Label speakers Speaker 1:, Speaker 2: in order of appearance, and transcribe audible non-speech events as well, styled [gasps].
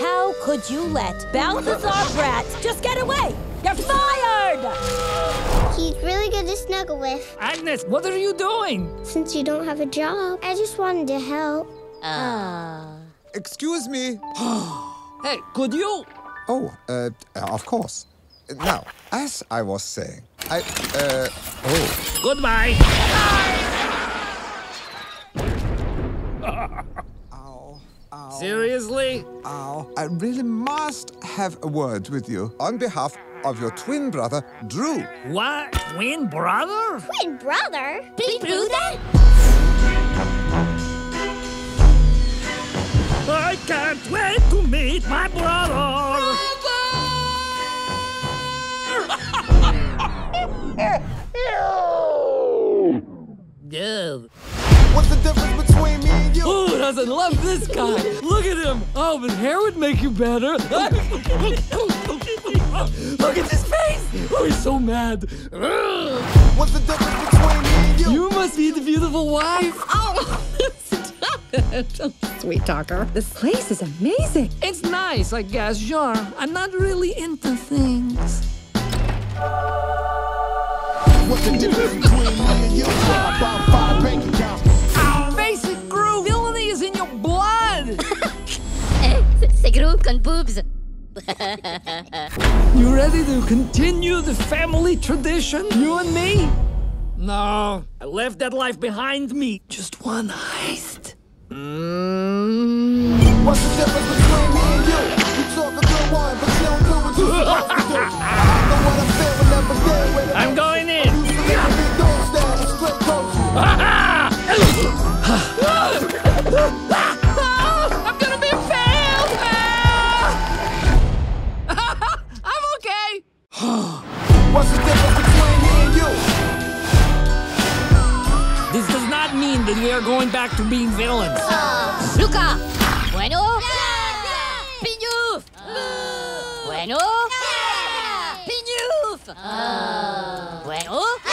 Speaker 1: How could you let Balthazar Bratt just get away? You're fired!
Speaker 2: He's really good to snuggle with.
Speaker 3: Agnes, what are you doing?
Speaker 2: Since you don't have a job, I just wanted to help. Uh.
Speaker 4: Excuse me. [gasps]
Speaker 3: hey, could you?
Speaker 4: Oh, uh, of course. Now, as I was saying, I, uh, oh.
Speaker 3: Goodbye.
Speaker 4: Bye.
Speaker 3: Seriously?
Speaker 4: ow. I really must have a word with you on behalf of your twin brother, Dru.
Speaker 3: What? Twin brother?
Speaker 2: Twin brother?
Speaker 1: Big Brother?
Speaker 3: I can't wait to meet my brother. Yeah. [laughs]
Speaker 4: What's the difference between me and you?
Speaker 3: Who doesn't love this guy? Look at him. Oh, but hair would make you better. [laughs] Look at his face. Oh, he's so mad.
Speaker 4: What's the difference between me and you?
Speaker 3: You must be the beautiful wife.
Speaker 5: Oh. [laughs] Sweet talker. This place is amazing.
Speaker 3: It's nice, I guess, sure. I'm not really into things.
Speaker 6: What's the difference between me and you? About five bank accounts.
Speaker 1: C'est gros con boobs. [laughs]
Speaker 3: You ready to continue the family tradition? You and me? No, I left that life behind me. Just one heist. Mm.
Speaker 6: What's the difference between me and you? You talk a good one, but you don't do what you're supposed to do. What's the difference between me and you?
Speaker 3: This does not mean that we are going back to being villains.
Speaker 1: Luca! Bueno? Pignouf! Bueno? Pignouf! Oh. Bueno?